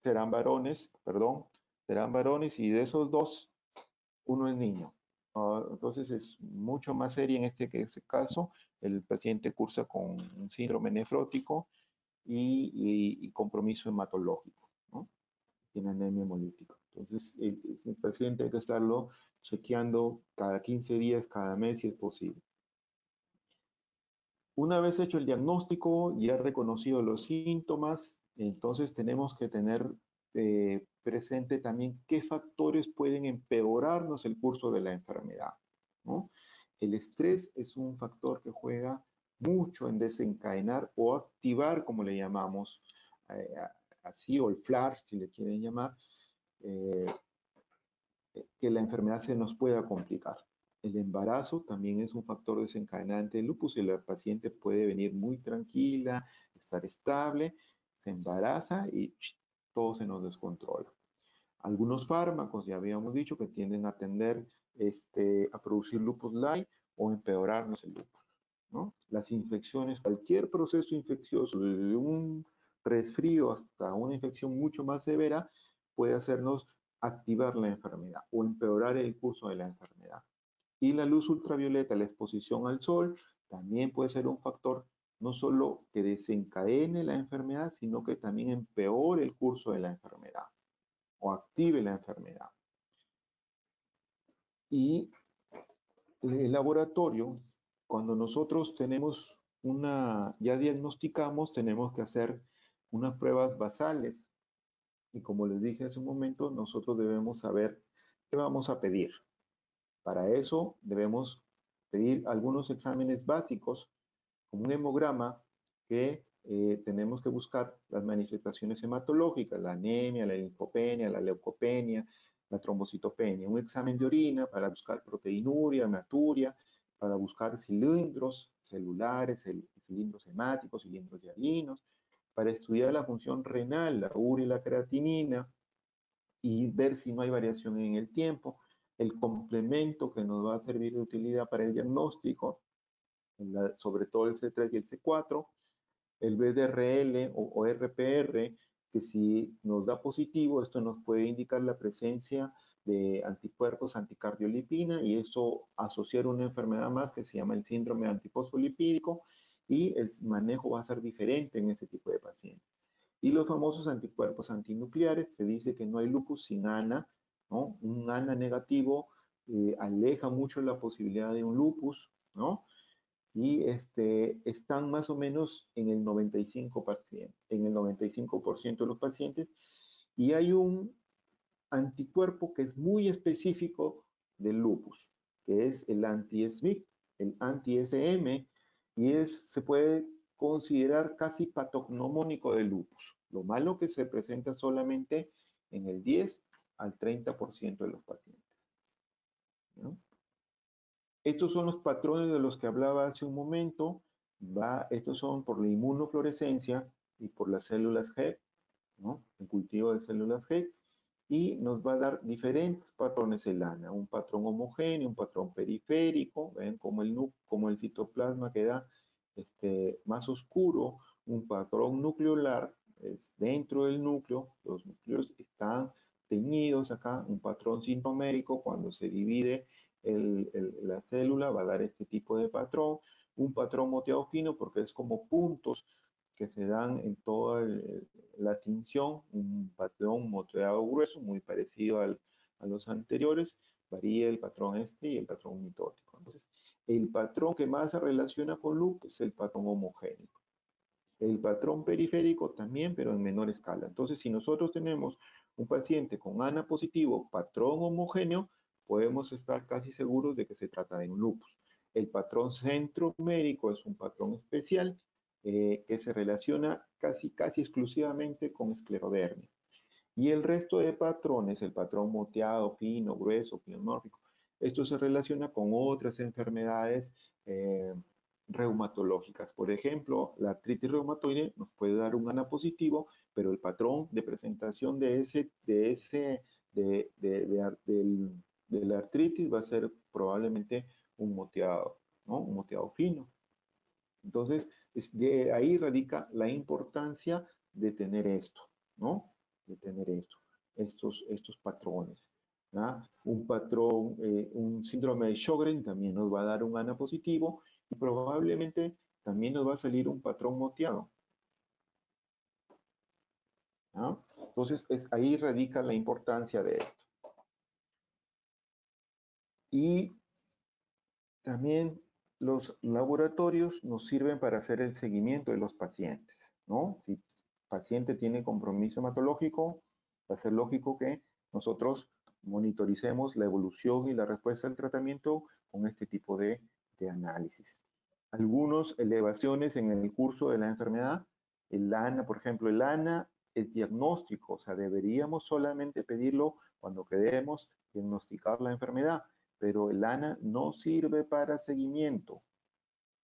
Serán varones, perdón, serán varones y de esos dos, uno es niño. Entonces es mucho más serio en este, caso. El paciente cursa con un síndrome nefrótico y, compromiso hematológico. Tiene anemia hemolítica. Entonces el, el, paciente hay que estarlo chequeando cada 15 días, cada mes si es posible. Una vez hecho el diagnóstico, ya reconocido los síntomas, entonces tenemos que tener eh, presente también qué factores pueden empeorarnos el curso de la enfermedad. El estrés es un factor que juega mucho en desencadenar o activar, como le llamamos, eh, así, o el flash, si le quieren llamar, eh, que la enfermedad se nos pueda complicar. El embarazo también es un factor desencadenante del lupus y la paciente puede venir muy tranquila, estar estable, se embaraza y todo se nos descontrola. Algunos fármacos, ya habíamos dicho, que tienden a tender este, a producir lupus light o empeorarnos el lupus. Las infecciones, cualquier proceso infeccioso, desde un resfrío hasta una infección mucho más severa, puede hacernos activar la enfermedad o empeorar el curso de la enfermedad. Y la luz ultravioleta, la exposición al sol, también puede ser un factor no solo que desencadene la enfermedad, sino que también empeore el curso de la enfermedad o active la enfermedad. Y el laboratorio, cuando nosotros tenemos una, ya diagnosticamos, tenemos que hacer unas pruebas basales. Y como les dije hace un momento, nosotros debemos saber qué vamos a pedir. Para eso debemos pedir algunos exámenes básicos, como un hemograma, que eh, tenemos que buscar las manifestaciones hematológicas, la anemia, la linfopenia, la leucopenia, la trombocitopenia. Un examen de orina para buscar proteinuria, hematuria, para buscar cilindros celulares, cilindros hemáticos, cilindros dialinos, para estudiar la función renal, la urea y la creatinina, y ver si no hay variación en el tiempo. El complemento que nos va a servir de utilidad para el diagnóstico, sobre todo el C3 y el C4, el BDRL o, RPR, que si nos da positivo, esto nos puede indicar la presencia de anticuerpos anticardiolipina y eso asociar una enfermedad más que se llama el síndrome antifosfolipídico y el manejo va a ser diferente en ese tipo de pacientes. Y los famosos anticuerpos antinucleares, se dice que no hay lupus sin ANA, ¿no? Un ANA negativo eh, aleja mucho la posibilidad de un lupus, ¿no? Y este, están más o menos en el 95%, en el 95% de los pacientes y hay un anticuerpo que es muy específico del lupus, que es el anti-SMIC, el anti-SM, y es, se puede considerar casi patognomónico del lupus. Lo malo que se presenta solamente en el 10 al 30% de los pacientes. Estos son los patrones de los que hablaba hace un momento. Estos son por la inmunofluorescencia y por las células G, ¿no? el cultivo de células G, y nos va a dar diferentes patrones el ANA, un patrón homogéneo, un patrón periférico, ven como el, como el citoplasma queda este, más oscuro, un patrón nucleolar, es dentro del núcleo, los núcleos están teñidos acá, un patrón sintomérico cuando se divide la célula va a dar este tipo de patrón, un patrón moteado fino porque es como puntos que se dan en toda la tinción, un patrón moteado grueso muy parecido al, a los anteriores, varía el patrón este y el patrón mitótico. Entonces, el patrón que más se relaciona con loop es el patrón homogéneo. El patrón periférico también, pero en menor escala. Entonces, si nosotros tenemos un paciente con ANA positivo, patrón homogéneo, podemos estar casi seguros de que se trata de un lupus. El patrón centromérico es un patrón especial eh, que se relaciona casi, casi exclusivamente con esclerodermia. Y el resto de patrones, el patrón moteado, fino, grueso, pleomórfico, esto se relaciona con otras enfermedades eh, reumatológicas. Por ejemplo, la artritis reumatoide nos puede dar un ANA positivo, pero el patrón de presentación de ese, de ese, de, del, de la artritis va a ser probablemente un moteado, ¿no? Un moteado fino. Entonces, de ahí radica la importancia de tener esto, ¿no? De tener esto, estos, estos patrones. Un patrón, eh, un síndrome de Sjögren también nos va a dar un ANA positivo y probablemente también nos va a salir un patrón moteado. Entonces, es, ahí radica la importancia de esto. Y también los laboratorios nos sirven para hacer el seguimiento de los pacientes, ¿no? Si el paciente tiene compromiso hematológico, va a ser lógico que nosotros monitoricemos la evolución y la respuesta al tratamiento con este tipo de, de análisis. Algunas elevaciones en el curso de la enfermedad, el ANA, por ejemplo, el ANA es diagnóstico, o sea, deberíamos solamente pedirlo cuando queremos diagnosticar la enfermedad pero el ANA no sirve para seguimiento.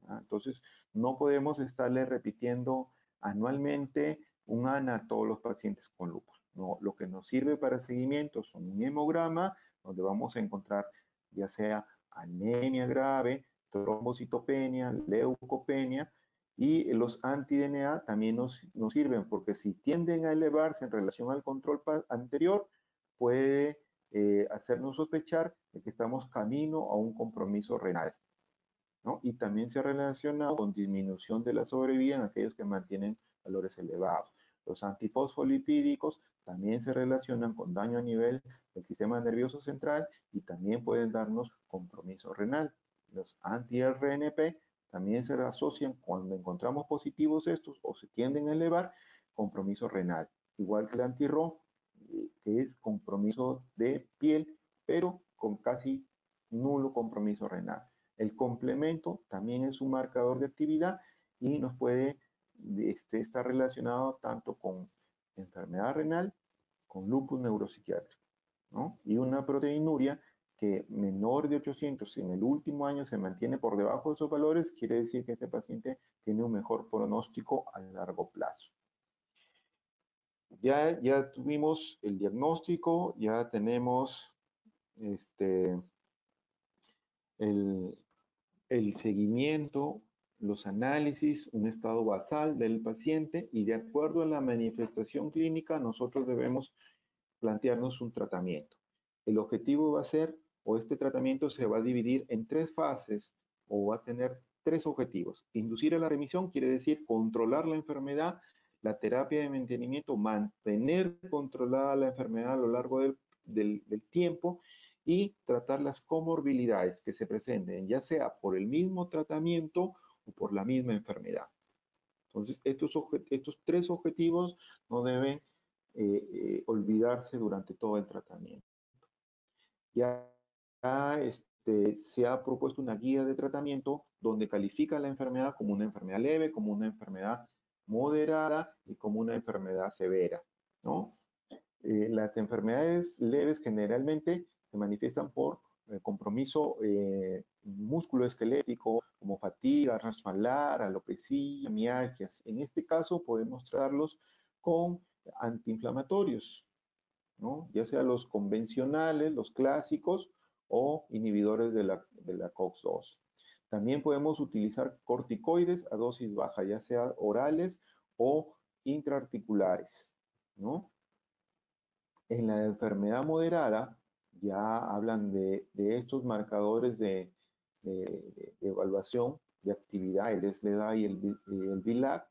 Entonces, no podemos estarle repitiendo anualmente un ANA a todos los pacientes con lupus. No, lo que nos sirve para seguimiento son un hemograma, donde vamos a encontrar ya sea anemia grave, trombocitopenia, leucopenia, Y los anti-DNA también nos, nos, sirven porque si tienden a elevarse en relación al control anterior, puede eh, hacernos sospechar de que estamos camino a un compromiso renal. Y también se ha relacionado con disminución de la sobrevida en aquellos que mantienen valores elevados. Los antifosfolipídicos también se relacionan con daño a nivel del sistema nervioso central y también pueden darnos compromiso renal. Los anti-RNP también se asocian cuando encontramos positivos estos o se tienden a elevar compromiso renal. Igual que el anti-RO, eh, que es compromiso de piel, pero con casi nulo compromiso renal. El complemento también es un marcador de actividad y nos puede este, está relacionado tanto con enfermedad renal, con lupus neuropsiquiátrico, ¿no? Y una proteinuria que menor de 800 en el último año se mantiene por debajo de esos valores, quiere decir que este paciente tiene un mejor pronóstico a largo plazo. Ya, ya tuvimos el diagnóstico, ya tenemos este, el, el seguimiento los análisis, un estado basal del paciente y de acuerdo a la manifestación clínica nosotros debemos plantearnos un tratamiento. El objetivo va a ser, o este tratamiento se va a dividir en tres fases o va a tener tres objetivos. Inducir a la remisión quiere decir controlar la enfermedad, la terapia de mantenimiento, mantener controlada la enfermedad a lo largo del, del tiempo y tratar las comorbilidades que se presenten, ya sea por el mismo tratamiento o por la misma enfermedad. Entonces, estos, estos tres objetivos no deben eh, eh, olvidarse durante todo el tratamiento. Ya, este, se ha propuesto una guía de tratamiento donde califica la enfermedad como una enfermedad leve, como una enfermedad moderada y como una enfermedad severa. ¿no? Eh, las enfermedades leves generalmente se manifiestan por compromiso músculo-esquelético, como fatiga, rasmalar, alopecia, mialgias. En este caso podemos tratarlos con antiinflamatorios, ¿no? ya sea los convencionales, los clásicos o inhibidores de la, de la COX-2. También podemos utilizar corticoides a dosis baja, ya sea orales o intraarticulares. ¿no? En la enfermedad moderada ya hablan de, estos marcadores de de, evaluación de actividad, el SLEDA y el, el BILAC,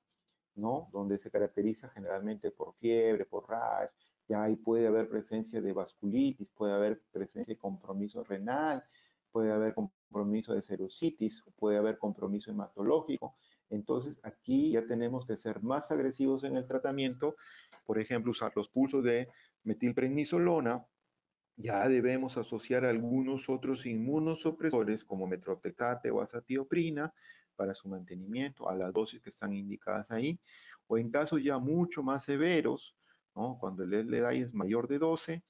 ¿no? Donde se caracteriza generalmente por fiebre, por rash, ya ahí puede haber presencia de vasculitis, puede haber presencia de compromiso renal, puede haber compromiso de serositis, puede haber compromiso hematológico. Entonces, aquí ya tenemos que ser más agresivos en el tratamiento, por ejemplo, usar los pulsos de metilprednisolona. Ya debemos asociar algunos otros inmunosupresores como metropexate o azatioprina para su mantenimiento a las dosis que están indicadas ahí, o en casos ya mucho más severos, cuando el SLEDAI es mayor de 12,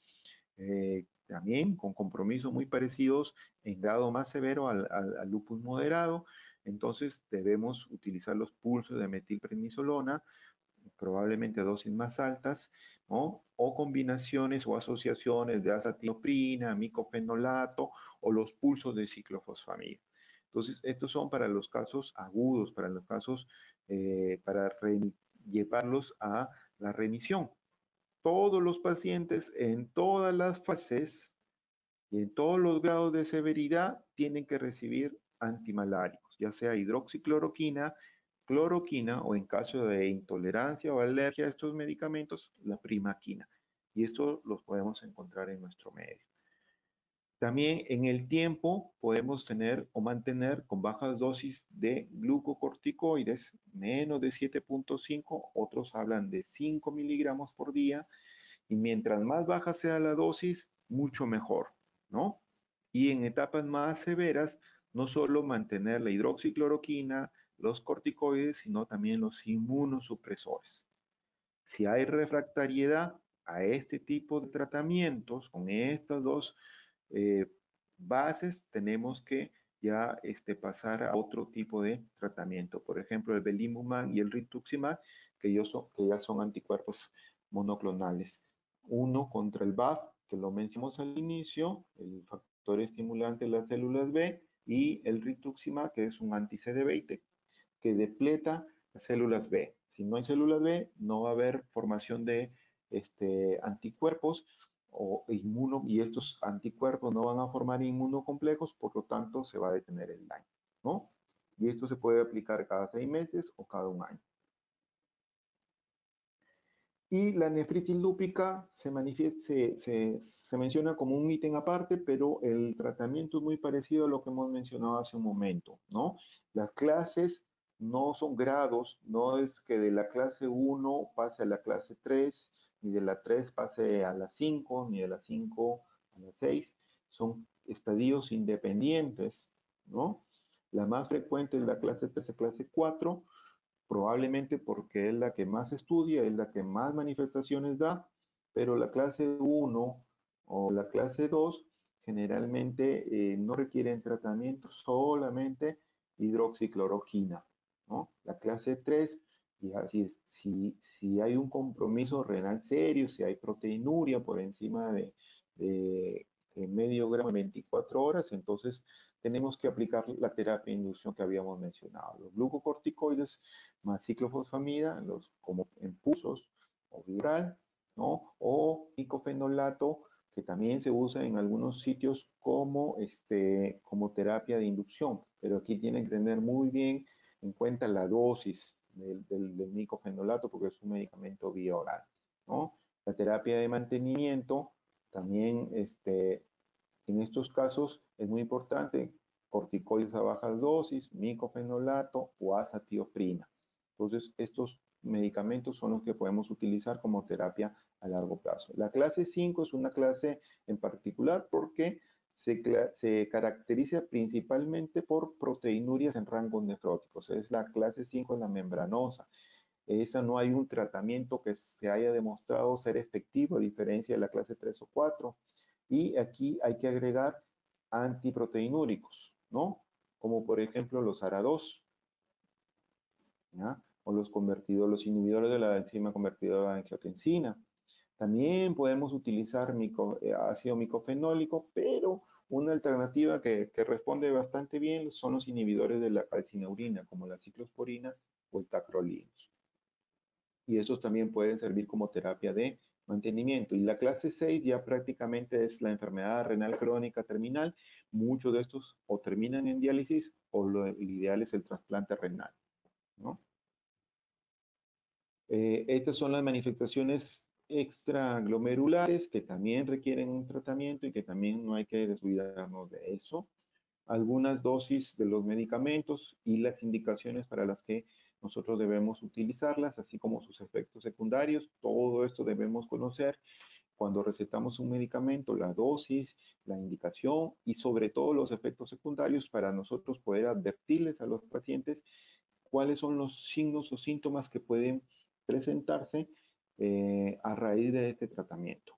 eh, también con compromisos muy parecidos en grado más severo al, lupus moderado, entonces debemos utilizar los pulsos de metilprednisolona probablemente a dosis más altas, o combinaciones o asociaciones de azatioprina, micopenolato o los pulsos de ciclofosfamida. Entonces, estos son para los casos agudos, para los casos, eh, para llevarlos a la remisión. Todos los pacientes en todas las fases y en todos los grados de severidad tienen que recibir antimaláricos, ya sea hidroxicloroquina, cloroquina o en caso de intolerancia o alergia a estos medicamentos, la primaquina. Y esto los podemos encontrar en nuestro medio. También en el tiempo podemos tener o mantener con bajas dosis de glucocorticoides, menos de 7.5, otros hablan de 5 miligramos por día, y mientras más baja sea la dosis, mucho mejor, ¿no? Y en etapas más severas, no solo mantener la hidroxicloroquina, los corticoides, sino también los inmunosupresores. Si hay refractariedad a este tipo de tratamientos, con estas dos eh, bases, tenemos que ya este, pasar a otro tipo de tratamiento. Por ejemplo, el belimumab y el rituximab, que, que ya son anticuerpos monoclonales. Uno contra el BAF, que lo mencionamos al inicio, el factor estimulante de las células B, y el rituximab, que es un anti-CD20, que depleta las células B. Si no hay células B, no va a haber formación de este, anticuerpos o inmuno, y estos anticuerpos no van a formar inmunocomplejos, por lo tanto se va a detener el daño, ¿no? Y esto se puede aplicar cada seis meses o cada un año. Y la nefritis lúpica se, se, menciona como un ítem aparte, pero el tratamiento es muy parecido a lo que hemos mencionado hace un momento, ¿no? Las clases no son grados, no es que de la clase 1 pase a la clase 3, ni de la 3 pase a la 5, ni de la 5 a la 6, son estadios independientes, ¿no? La más frecuente es la clase 3 a clase 4, probablemente porque es la que más estudia, es la que más manifestaciones da, pero la clase 1 o la clase 2 generalmente eh, no requieren tratamiento, solamente hidroxicloroquina. ¿no? La clase 3, y así si, si hay un compromiso renal serio, si hay proteinuria por encima de, de, medio gramo en 24 horas, entonces tenemos que aplicar la terapia de inducción que habíamos mencionado. Los glucocorticoides más ciclofosfamida, los, como impulsos o viral, ¿no? O micofenolato, que también se usa en algunos sitios como, este, como terapia de inducción. Pero aquí tienen que tener muy bien en cuenta la dosis del, del, del porque es un medicamento vía oral, ¿no? La terapia de mantenimiento también este, en estos casos es muy importante corticoides a bajas dosis, micofenolato o azatioprina. Entonces, estos medicamentos son los que podemos utilizar como terapia a largo plazo. La clase 5 es una clase en particular porque se, caracteriza principalmente por proteinurias en rangos nefróticos. Es la clase 5 en la membranosa. Esa no hay un tratamiento que se haya demostrado ser efectivo, a diferencia de la clase 3 o 4. Y aquí hay que agregar antiproteinúricos, ¿no? Como por ejemplo los ARA2, ¿ya? O los convertidos, los inhibidores de la enzima convertidora de angiotensina. También podemos utilizar mico, eh, ácido micofenólico, pero una alternativa que, que, responde bastante bien son los inhibidores de la calcineurina, como la ciclosporina o el tacrolimus. Y esos también pueden servir como terapia de mantenimiento. Y la clase 6 ya prácticamente es la enfermedad renal crónica terminal. Muchos de estos o terminan en diálisis o lo ideal es el trasplante renal. ¿no? Eh, estas son las manifestaciones extraglomerulares que también requieren un tratamiento y que también no hay que descuidarnos de eso. Algunas dosis de los medicamentos y las indicaciones para las que nosotros debemos utilizarlas, así como sus efectos secundarios. Todo esto debemos conocer cuando recetamos un medicamento, la dosis, la indicación y sobre todo los efectos secundarios para nosotros poder advertirles a los pacientes cuáles son los signos o síntomas que pueden presentarse eh, a raíz de este tratamiento.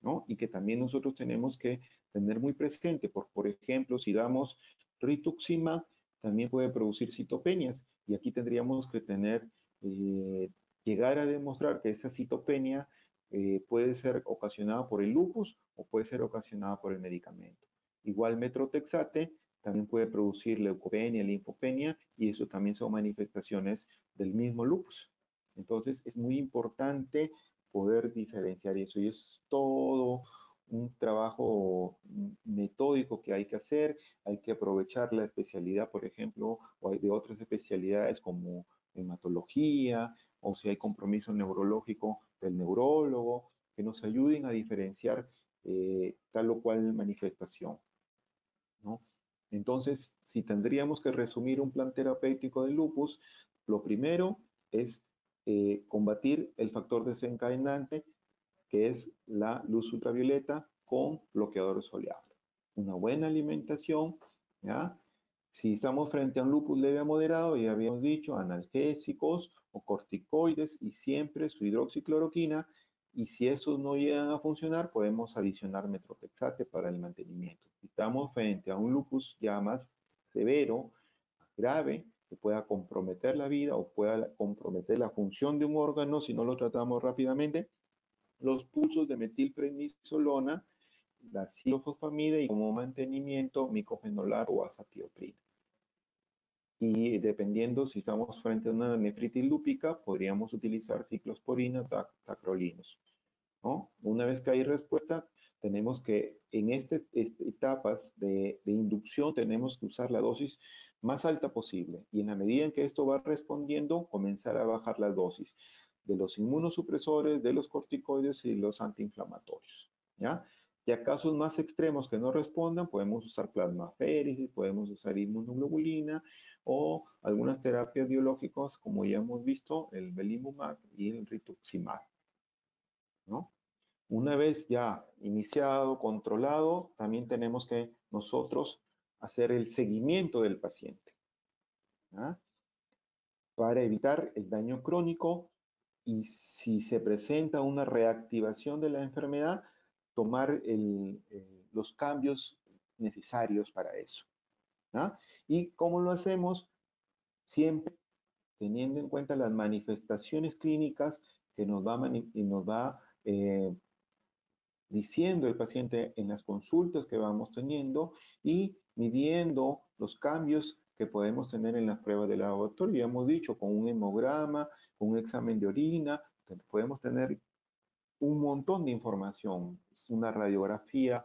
¿no? Y que también nosotros tenemos que tener muy presente, por, por ejemplo, si damos rituximab, también puede producir citopenias y aquí tendríamos que tener, eh, llegar a demostrar que esa citopenia eh, puede ser ocasionada por el lupus o puede ser ocasionada por el medicamento. Igual metrotexate también puede producir leucopenia, linfopenia y eso también son manifestaciones del mismo lupus. Entonces es muy importante poder diferenciar eso y es todo un trabajo metódico que hay que hacer, hay que aprovechar la especialidad, por ejemplo, o de otras especialidades como hematología, o si hay compromiso neurológico del neurólogo, que nos ayuden a diferenciar eh, tal o cual manifestación. ¿no? Entonces, si tendríamos que resumir un plan terapéutico de lupus, lo primero es eh, combatir el factor desencadenante que es la luz ultravioleta con bloqueador soleado. Una buena alimentación, ¿ya? Si estamos frente a un lupus leve a moderado, ya habíamos dicho, analgésicos o corticoides y siempre su hidroxicloroquina. Y si esos no llegan a funcionar, podemos adicionar metrotexate para el mantenimiento. Si estamos frente a un lupus ya más severo, grave, que pueda comprometer la vida o pueda comprometer la función de un órgano si no lo tratamos rápidamente, los pulsos de metilprednisolona, la ciclofosfamida y como mantenimiento micofenolar o azatioprina. y dependiendo si estamos frente a una nefritis lúpica, podríamos utilizar ciclosporina, tacrolinos. ¿no? Una vez que hay respuesta, tenemos que en estas este, etapas de, de, inducción tenemos que usar la dosis más alta posible y en la medida en que esto va respondiendo, comenzar a bajar la dosis de los inmunosupresores, de los corticoides y los antiinflamatorios. ¿ya? Ya casos más extremos que no respondan, podemos usar plasmaféresis, podemos usar inmunoglobulina o algunas terapias biológicas, como ya hemos visto, el belimumab y el rituximab. ¿no? Una vez ya iniciado, controlado, también tenemos que nosotros hacer el seguimiento del paciente. Para evitar el daño crónico y si se presenta una reactivación de la enfermedad, tomar los cambios necesarios para eso. ¿Y cómo lo hacemos? Siempre teniendo en cuenta las manifestaciones clínicas que nos va, nos va eh, diciendo el paciente en las consultas que vamos teniendo y midiendo los cambios que podemos tener en las pruebas de laboratorio. Ya hemos dicho, con un hemograma, con un examen de orina, podemos tener un montón de información. Una radiografía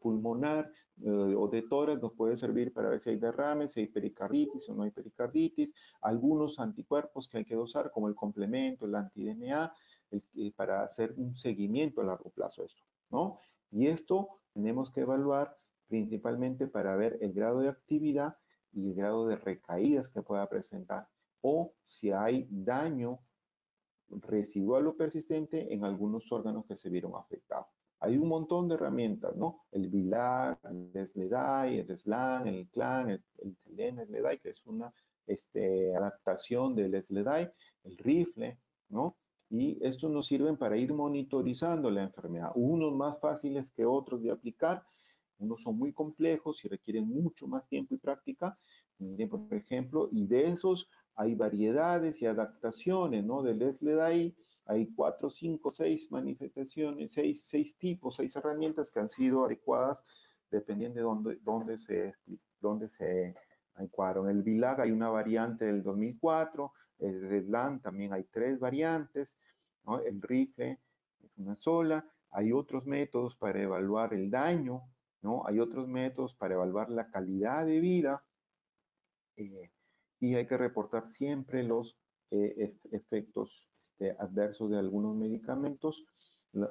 pulmonar eh, o de tórax nos puede servir para ver si hay derrames, si hay pericarditis o no hay pericarditis. Algunos anticuerpos que hay que dosar, como el complemento, el anti-DNA, eh, para hacer un seguimiento a largo plazo esto, ¿no? Y esto tenemos que evaluar principalmente para ver el grado de actividad y el grado de recaídas que pueda presentar o si hay daño residual o persistente en algunos órganos que se vieron afectados. Hay un montón de herramientas, ¿no? El VILAR, el SLEDAI, el SLAN, el CLAN, el, el SLEDAI, que es una este, adaptación del SLEDAI, el rifle, ¿no? Y estos nos sirven para ir monitorizando la enfermedad, unos más fáciles que otros de aplicar, unos son muy complejos y requieren mucho más tiempo y práctica, por ejemplo, y de esos hay variedades y adaptaciones, ¿no? Del SLEDAI hay cuatro, cinco, seis manifestaciones, seis, seis tipos, seis herramientas que han sido adecuadas dependiendo de dónde, dónde, se, dónde se adecuaron. El VILAG hay una variante del 2004, el REDLAN también hay tres variantes, ¿no? el rifle es una sola, hay otros métodos para evaluar el daño, ¿no? Hay otros métodos para evaluar la calidad de vida eh, y hay que reportar siempre los eh, efectos este, adversos de algunos medicamentos.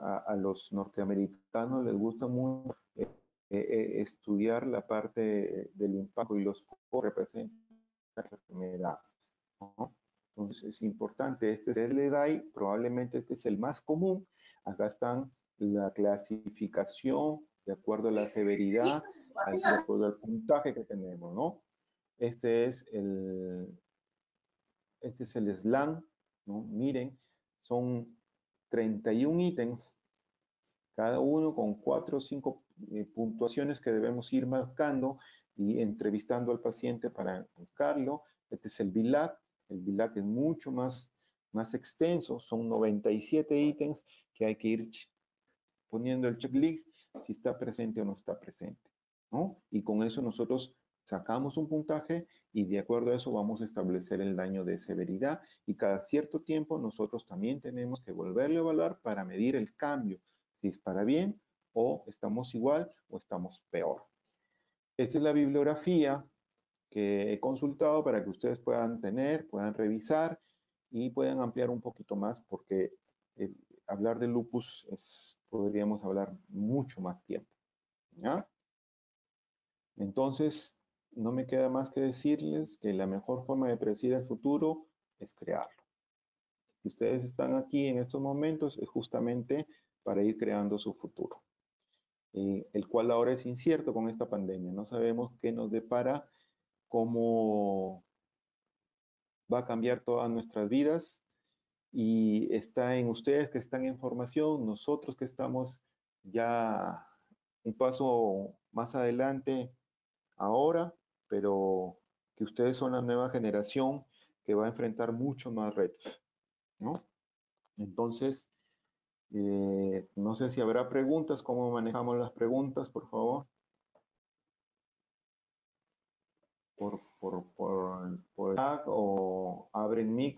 A, los norteamericanos les gusta mucho eh, estudiar la parte del impacto y los representa la enfermedad. Entonces es importante, este es el LEDAI, probablemente este es el más común. Acá están la clasificación de acuerdo a la severidad, de acuerdo al puntaje que tenemos, ¿no? Este es el, este es el SLAM, ¿no? Miren, son 31 ítems, cada uno con cuatro o cinco eh, puntuaciones que debemos ir marcando y entrevistando al paciente para buscarlo. Este es el BILAC, el BILAC es mucho más, más extenso, son 97 ítems que hay que ir poniendo el checklist si está presente o no está presente. ¿no? Y con eso nosotros sacamos un puntaje y de acuerdo a eso vamos a establecer el daño de severidad y cada cierto tiempo nosotros también tenemos que volverlo a evaluar para medir el cambio, si es para bien o estamos igual o estamos peor. Esta es la bibliografía que he consultado para que ustedes puedan tener, puedan revisar y puedan ampliar un poquito más porque hablar de lupus es, podríamos hablar mucho más tiempo. ¿ya? Entonces, no me queda más que decirles que la mejor forma de predecir el futuro es crearlo. Si ustedes están aquí en estos momentos, es justamente para ir creando su futuro, eh, el cual ahora es incierto con esta pandemia. No sabemos qué nos depara, cómo va a cambiar todas nuestras vidas, y está en ustedes que están en formación, nosotros que estamos ya un paso más adelante ahora, pero que ustedes son la nueva generación que va a enfrentar mucho más retos, ¿no? Entonces, eh, no sé si habrá preguntas, ¿cómo manejamos las preguntas, por favor? Por por, por, por o abren mic